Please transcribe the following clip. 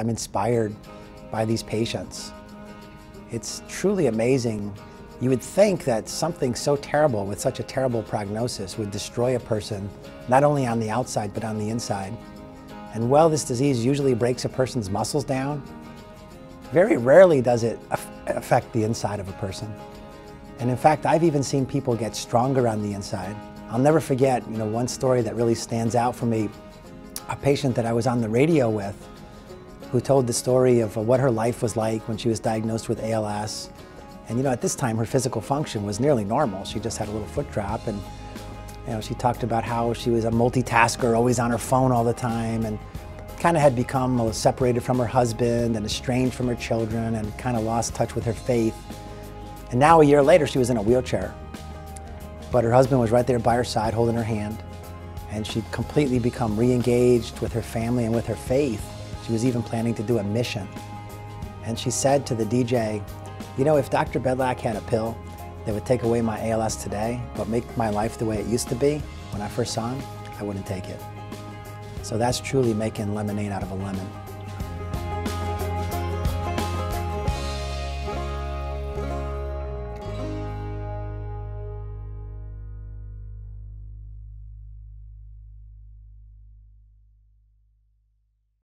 I'm inspired by these patients. It's truly amazing. You would think that something so terrible with such a terrible prognosis would destroy a person, not only on the outside, but on the inside. And while this disease usually breaks a person's muscles down, very rarely does it affect the inside of a person. And in fact, I've even seen people get stronger on the inside. I'll never forget, you know, one story that really stands out for me, a patient that I was on the radio with who told the story of uh, what her life was like when she was diagnosed with ALS. And you know, at this time, her physical function was nearly normal. She just had a little foot drop, and you know, she talked about how she was a multitasker, always on her phone all the time, and kind of had become separated from her husband and estranged from her children, and kind of lost touch with her faith. And now, a year later, she was in a wheelchair, but her husband was right there by her side, holding her hand, and she'd completely become re-engaged with her family and with her faith. She was even planning to do a mission. And she said to the DJ, you know, if Dr. Bedlack had a pill that would take away my ALS today, but make my life the way it used to be when I first saw him, I wouldn't take it. So that's truly making lemonade out of a lemon.